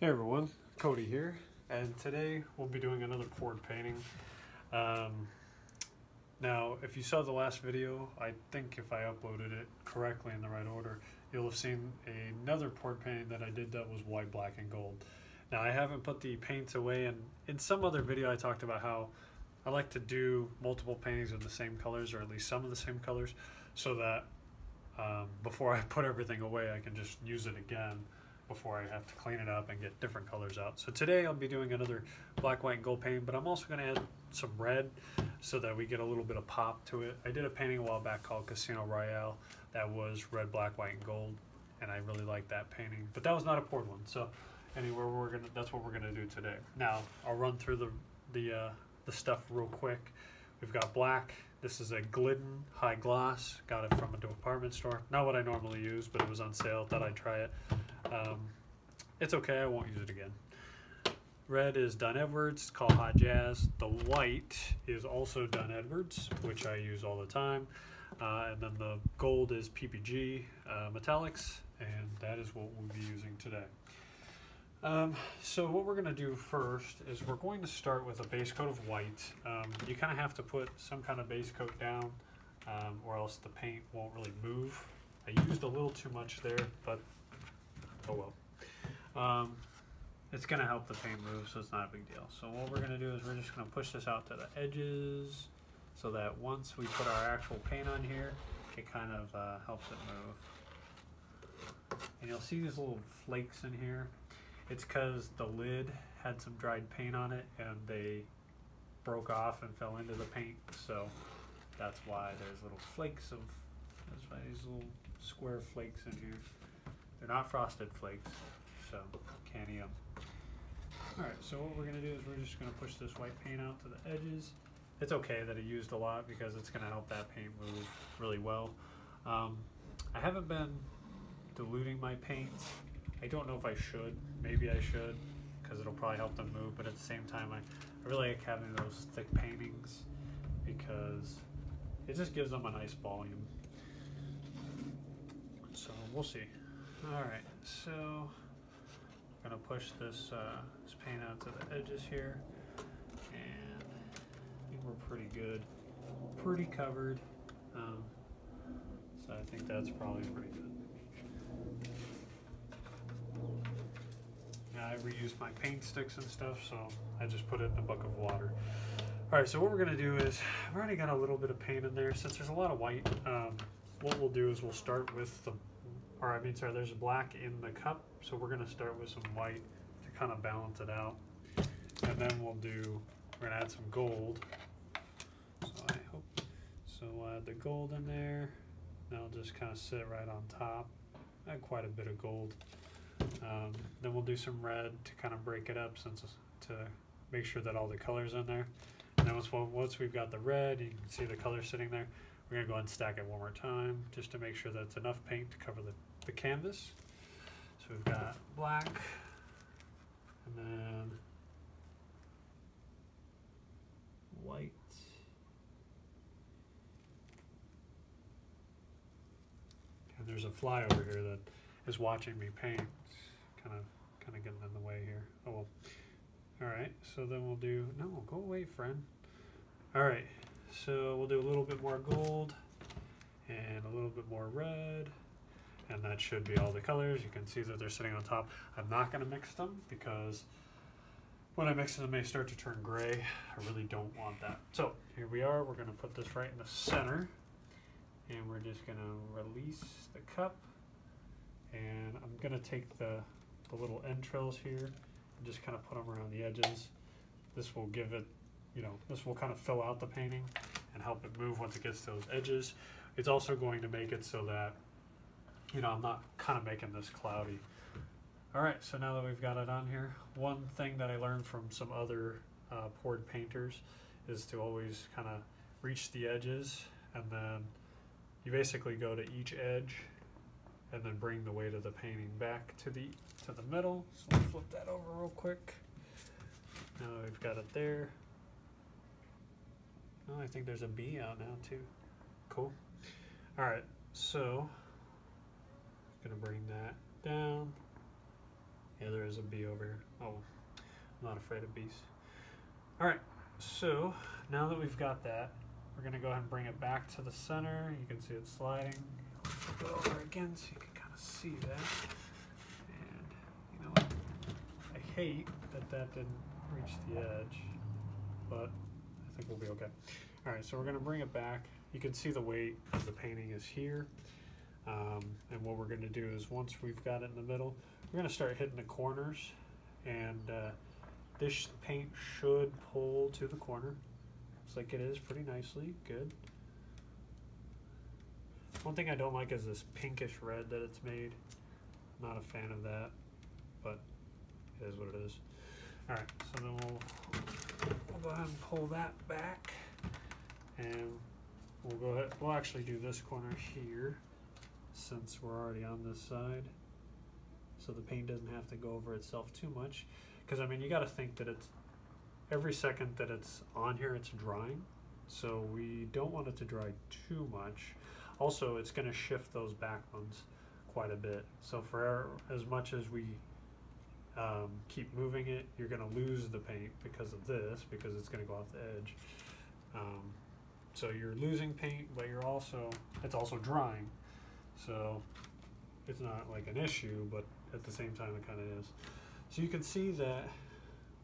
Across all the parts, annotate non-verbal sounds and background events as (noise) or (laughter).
Hey everyone, Coty here, and today we'll be doing another poured painting. Um, now, if you saw the last video, I think if I uploaded it correctly in the right order, you'll have seen another poured painting that I did that was white, black, and gold. Now, I haven't put the paints away, and in some other video I talked about how I like to do multiple paintings of the same colors, or at least some of the same colors, so that um, before I (laughs) put everything away, I can just use it again before I have to clean it up and get different colors out. So today I'll be doing another black, white, and gold painting, but I'm also going to add some red so that we get a little bit of pop to it. I did a painting a while back called Casino Royale that was red, black, white, and gold, and I really like that painting. But that was not a poured one, so anyway, we're gonna that's what we're gonna do today. Now I'll run through the the uh, the stuff real quick. We've got black. This is a Glidden high gloss. Got it from a department store. Not what I normally use, but it was on sale. Thought I'd try it. Um, it's okay, I won't use it again. Red is Dunn Edwards, called Hot Jazz. The white is also Dunn Edwards, which I use all the time. Uh, and then the gold is PPG uh, Metallics, and that is what we'll be using today. Um, so what we're going to do first is we're going to start with a base coat of white. Um, you kind of have to put some kind of base coat down um, or else the paint won't really move. I used a little too much there, but oh well. Um, it's going to help the paint move, so it's not a big deal. So what we're going to do is we're just going to push this out to the edges so that once we put our actual paint on here, it kind of uh, helps it move. And you'll see these little flakes in here. It's because the lid had some dried paint on it and they broke off and fell into the paint. So that's why there's little flakes of, there's why these little square flakes in here. They're not frosted flakes, so can't eat them. Alright, so what we're to do is we're just to push this white paint out to the edges. It's okay that it used a lot because it's to help that paint move really well. Um, I haven't been diluting my paints. I don't know if I should. Maybe I should because it'll probably help them move, but at the same time, I, I really like having those thick paintings because it just gives them a nice volume. So we'll see. All right, so I'm gonna push this, uh, this paint out to the edges here, and I think we're pretty good, pretty covered. Um, so I think that's probably pretty good. I reused my paint sticks and stuff, so I just put it in a bucket of water. All right, so what we're gonna do is, I've already got a little bit of paint in there. Since there's a lot of white, um, what we'll do is we'll start with the or I mean, sorry, there's black in the cup, so we're gonna start with some white to kind of balance it out. And then we'll do, we're gonna add some gold. So I hope, so we'll add the gold in there. It'll just kind of sit right on top. Add quite a bit of gold. Um, then we'll do some red to kind of break it up since to make sure that all the colors in there. And then once, once we've got the red, you can see the color sitting there. We're gonna go ahead and stack it one more time just to make sure that it's enough paint to cover the the canvas. So we've got black, and then white. And there's a fly over here that is watching me paint. kind of, kind of getting in the way here. Oh well. All right, so then we'll do, no, go away, friend. All right, so we'll do a little bit more gold and a little bit more red and that should be all the colors. You can see that they're sitting on top. I'm not going to mix them because when I mix them, they start to turn gray. I really don't want that. So here we are. We're going to put this right in the center and we're just going to release the cup and I'm going to take the, the little entrails here and just kind of put them around the edges. This will give it, you know, this will kind of fill out the painting and help it move once it gets to those edges. It's also going to make it so that you know, I'm not kind of making this cloudy. All right, so now that we've got it on here, one thing that I learned from some other uh, poured painters is to always kind of reach the edges and then you basically go to each edge and then bring the weight of the painting back to the to the middle. So let's flip that over real quick. Now we've got it there. Oh, I think there's a bee out now too. Cool. All right, so I'm Gonna bring that down Yeah, there is a bee over here. Oh, I'm not afraid of bees. All right, so now that we've got that, we're gonna go ahead and bring it back to the center. You can see it sliding. Over again so you can kind of see that. And you know? I hate that that didn't reach the edge, but I think we'll be okay. All right, so we're gonna bring it back. You can see the weight of the painting is here. Um, and what we're gonna do is once we've got it in the middle, we're gonna start hitting the corners and uh, this paint should pull to the corner. Looks like it is pretty nicely, good. One thing I don't like is this pinkish red that it's made. Not a fan of that, but it is what it is. All right, so then we'll, we'll go ahead and pull that back and we'll go ahead, we'll actually do this corner here since we're already on this side. So the paint doesn't have to go over itself too much. Cause I mean, you gotta think that it's, every second that it's on here, it's drying. So we don't want it to dry too much. Also, it's gonna shift those back ones quite a bit. So for as much as we um, keep moving it, you're gonna lose the paint because of this, because it's gonna go off the edge. Um, so you're losing paint, but you're also, it's also drying. So it's not like an issue, but at the same time it kind of is. So you can see that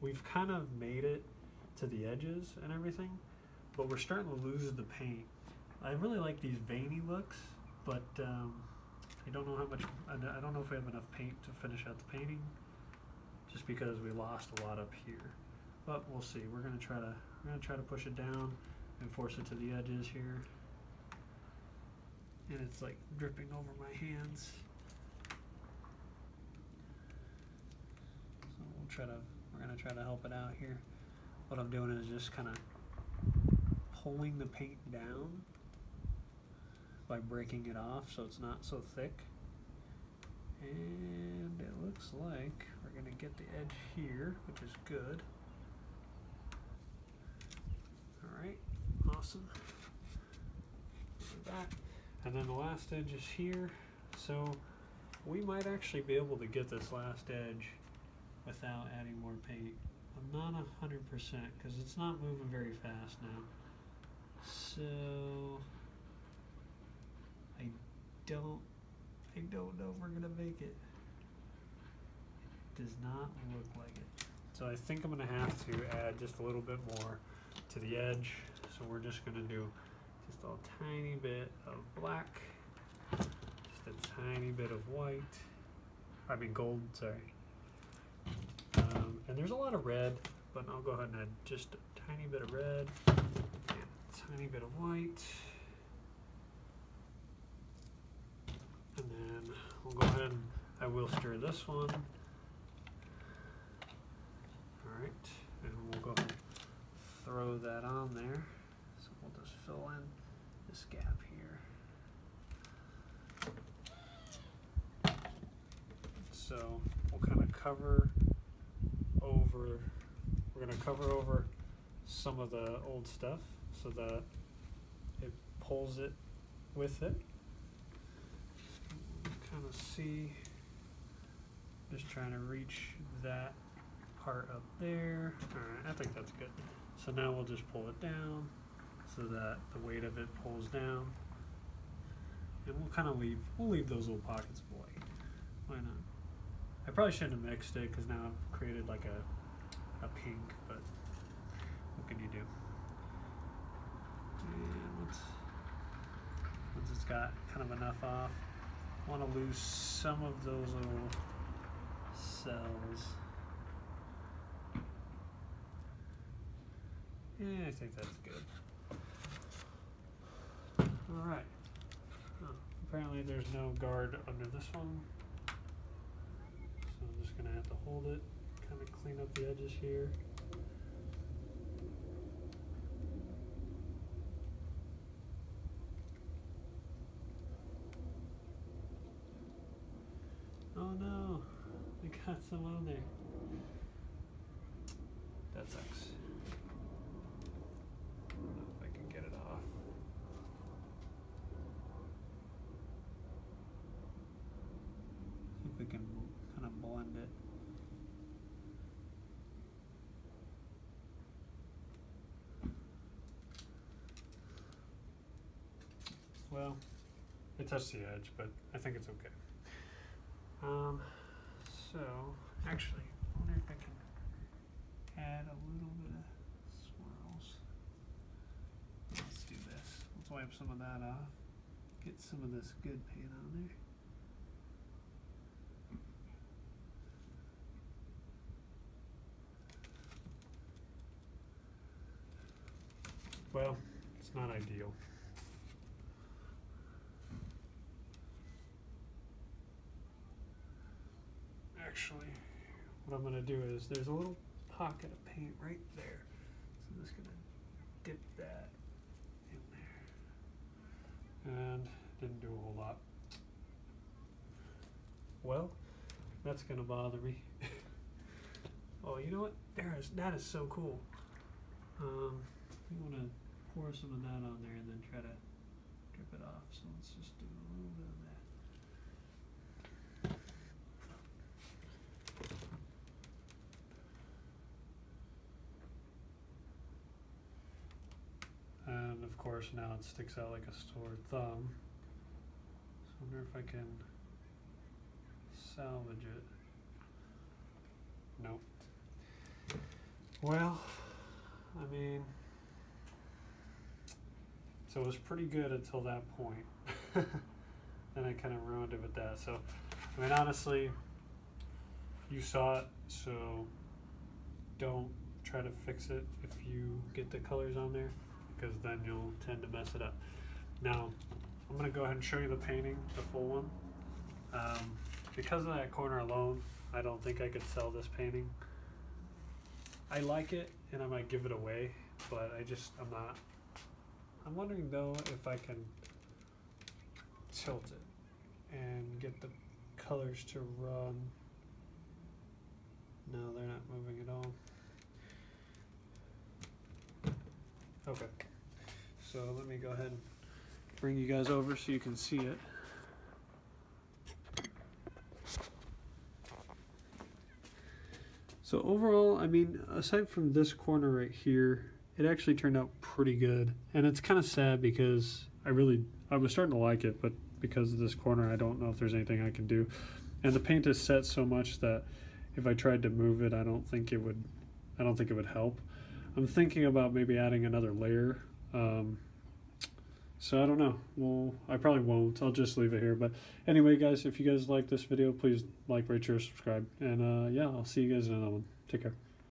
we've kind of made it to the edges and everything, but we're starting to lose the paint. I really like these veiny looks, but um, I don't know how much, I don't- know if we have enough paint to finish out the painting, just because we lost a lot up here. But we'll see, we're gonna try to, we're gonna try to push it down and force it to the edges here. And it's like dripping over my hands. So we'll try to, we're gonna try to help it out here. What I'm doing is just kind of pulling the paint down by breaking it off so it's not so thick. And it looks like we're gonna get the edge here, which is good. Alright, awesome. That. And then the last edge is here. So we might actually be able to get this last edge without adding more paint. I'm not a hundred percent because it's not moving very fast now. So don't I don't know if we're gonna make it. It does not look like it. So I think I'm gonna have to add just a little bit more to the edge. So we're just gonna do just a tiny bit of black, just a tiny bit of white. I mean gold, sorry. Um, and there's a lot of red, but I'll go ahead and add just a tiny bit of red and a tiny bit of white. And then we'll go ahead and I will stir this one. Alright, and we'll go ahead and throw that on there. So we'll just fill in this gap here. So we'll kind of cover over, we're going to cover over some of the old stuff so that it pulls it with it. Kind of see, just trying to reach that part up there. Alright, I think that's good. So now we'll just pull it down so that the weight of it pulls down. And we'll kind of leave, we'll leave those little pockets of. Why not? I probably shouldn't have mixed it because now I've created like a, a pink, but what can you do? And once, once it's got kind of enough off, want to lose some of those little cells. Yeah, I think that's good. Alright. Oh, apparently there's no guard under this one. So I'm just gonna have to hold it, kind of clean up the edges here. still on there. That sucks. If I can get it off. If we can kind of blend it. Well, it touched the edge, but I think it's okay. Um, so actually, I wonder if I can add a little bit of swirls. Let's do this. Let's wipe some of that off. Get some of this good paint on there. Well, it's not ideal. Actually, what I'm gonna do is there's a little pocket of paint right there. So I'm just gonna dip that in there. And didn't do a whole lot. Well, that's gonna bother me. (laughs) oh, you know what? There is that is so cool. Um, want to pour some of that on there and then try to drip it off. So let's just do a little bit of that. And of course now it sticks out like a sore thumb. So I wonder if I can salvage it. Nope. Well, I mean, so it was pretty good until that point. (laughs) then I kind of ruined it with that. So, I mean, honestly, you saw it, so don't try to fix it if you get the colors on there, because then you'll tend to mess it up. Now, I'm going to go ahead and show you the painting, the full one. Um, because of that corner alone, I don't think I could sell this painting. I like it, and I might give it away, but I just, I'm not. I'm wondering though if I can tilt it and get the colors to run. No, they're not moving at all. Okay, so let me go ahead and bring you guys over so you can see it. So overall, I mean, aside from this corner right here, it actually turned out pretty good. And it's kind of sad because I really, I was starting to like it, but because of this corner, I don't know if there's anything I can do. And the paint is set so much that if I tried to move it, I don't think it would, I don't think it would help. I'm thinking about maybe adding another layer. Um, so I don't know. Well, I probably won't. I'll just leave it here. But anyway, guys, if you guys like this video, please like, rate, share, subscribe. And uh, yeah, I'll see you guys in another one. Take care.